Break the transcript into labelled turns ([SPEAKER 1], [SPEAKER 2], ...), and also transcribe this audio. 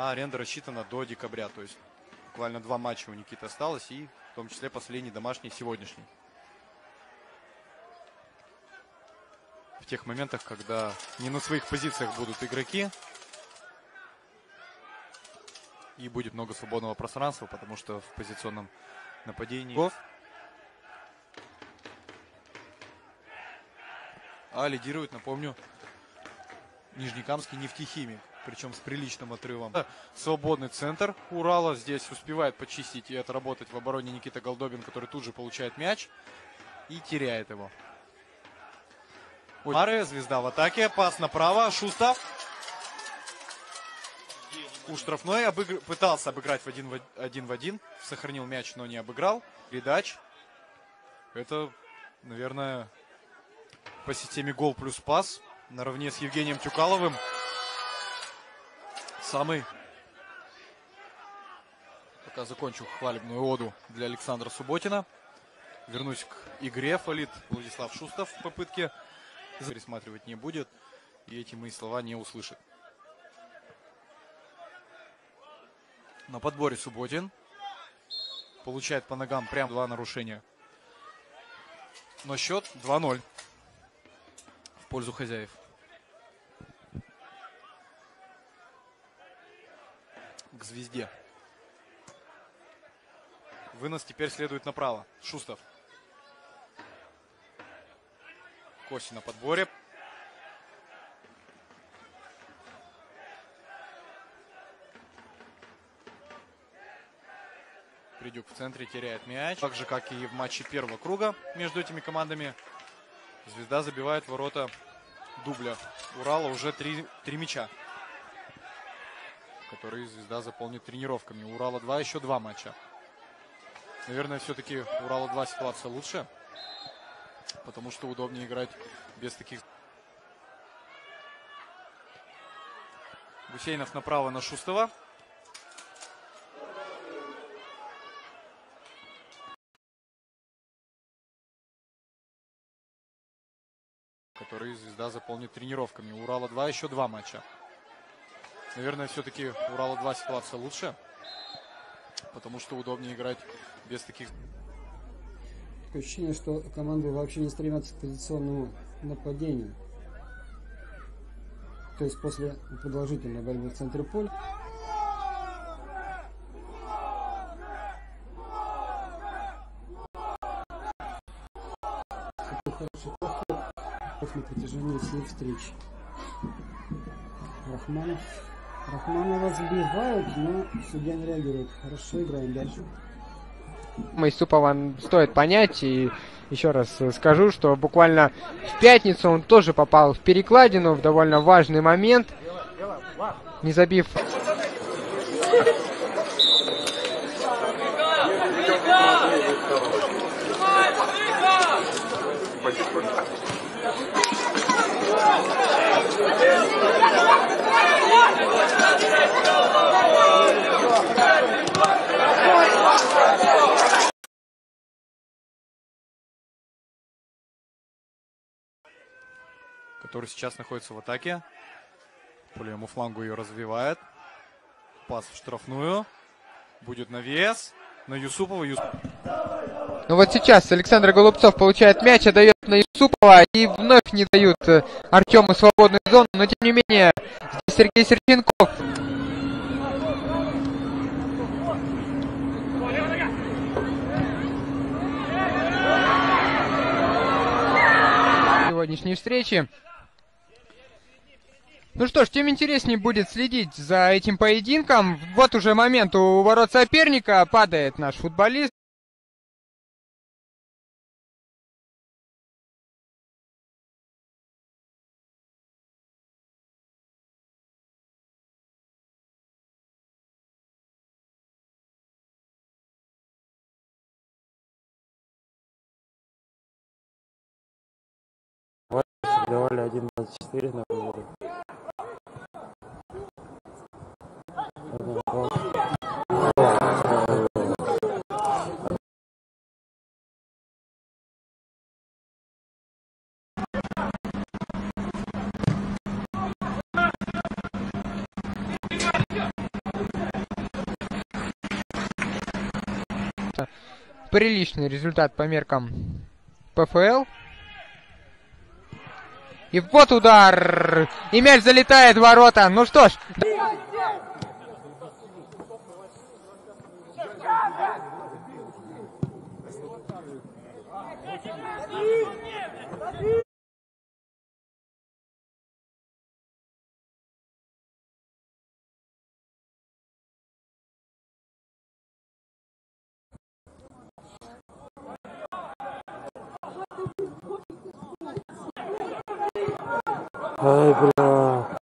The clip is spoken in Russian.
[SPEAKER 1] а аренда рассчитана до декабря. То есть буквально два матча у Никиты осталось, и в том числе последний домашний сегодняшний. В тех моментах, когда не на своих позициях будут игроки, и будет много свободного пространства, потому что в позиционном нападении... А лидирует, напомню, Нижнекамский нефтехимик. Причем с приличным отрывом. Свободный центр Урала. Здесь успевает почистить и отработать в обороне Никита Голдобин, который тут же получает мяч и теряет его. Мары, звезда в атаке. Пас направо. Шустав. У штрафной обыгр... пытался обыграть в один, в один в один. Сохранил мяч, но не обыграл. Передач. Это, наверное, по системе гол плюс пас. Наравне с Евгением Тюкаловым. Самый. Пока закончу хвалебную оду для Александра Субботина. Вернусь к игре. Фалит Владислав Шустов в попытке пересматривать не будет. И эти мои слова не услышит. На подборе Субботин. Получает по ногам прям два нарушения. Но счет 2-0 в пользу хозяев. К звезде. Вынос теперь следует направо. Шустов. Коси на подборе. Придюк в центре теряет мяч. Так же, как и в матче первого круга между этими командами. Звезда забивает ворота дубля. Урала уже три, три мяча, которые Звезда заполнит тренировками. У Урала 2 еще два матча. Наверное, все-таки Урала 2 ситуация лучше. Потому что удобнее играть без таких... Гусейнов направо на Шустова. который Звезда заполнит тренировками. У Урала 2 еще два матча. Наверное, все-таки Урала 2 ситуация лучше. Потому что удобнее играть без таких...
[SPEAKER 2] Такое ощущение, что команды вообще не стремятся к позиционному нападению. То есть после продолжительной борьбы в центре поля на протяжении всей встречи. Рахманов. Рахманова сбивают, но судья не реагирует. Хорошо, играем дальше.
[SPEAKER 3] Майсупова стоит понять и еще раз скажу, что буквально в пятницу он тоже попал в перекладину в довольно важный момент, не забив
[SPEAKER 1] который сейчас находится в атаке. По левому флангу ее развивает. Пас в штрафную. Будет навес. На Юсупова. Юс...
[SPEAKER 3] Ну вот сейчас Александр Голубцов получает мяч, отдает на Юсупова и вновь не дают э, Артему свободную зону. Но тем не менее, здесь Сергей Серченков сегодняшней встречи. Ну что ж, тем интереснее будет следить за этим поединком. Вот уже момент у ворот соперника. Падает наш футболист.
[SPEAKER 4] Давали 1.24 на выводы.
[SPEAKER 3] приличный результат по меркам ПФЛ. И вот удар! И мяч залетает в ворота. Ну что ж...
[SPEAKER 4] 아不구